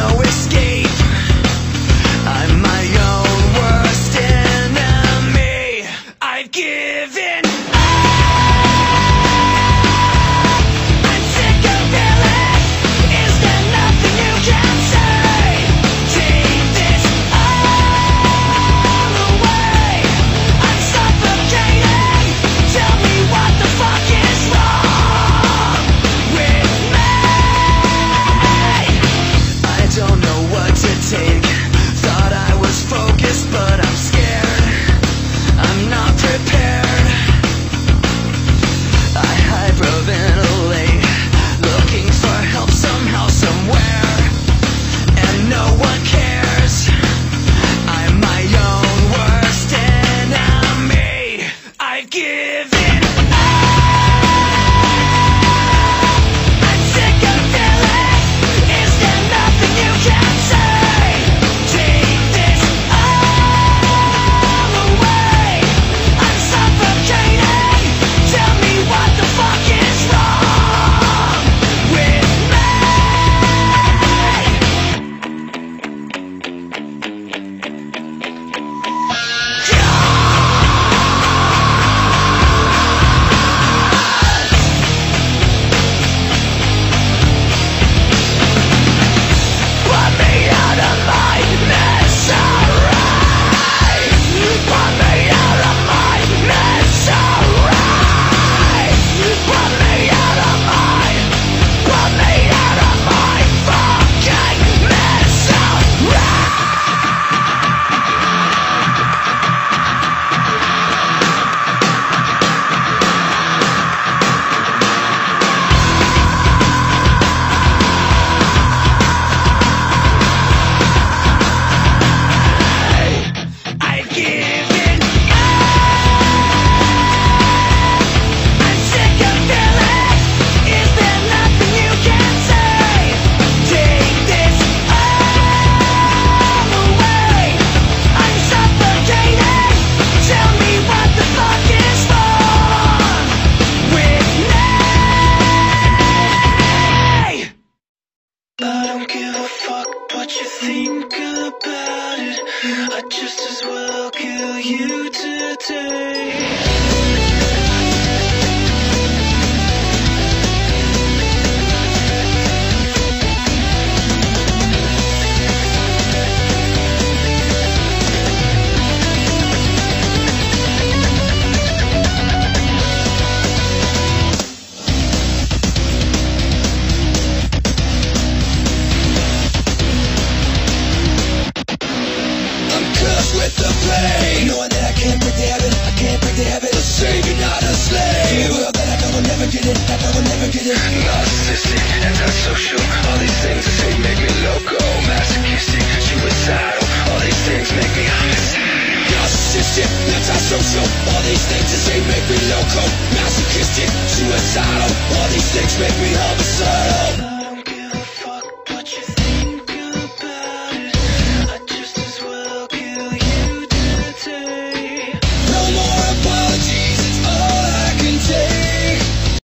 no escape. think about it, I just as well kill you today. The pain Knowing that I can't break the habit I can't break the habit A savior, not a slave world that I know will never get it I know will never get it Narcissistic, antisocial All these things that say make me loco. Masochistic, suicidal All these things make me homicidal Narcissistic, antisocial All these things that say make me loco. Masochistic, suicidal All these things make me homicidal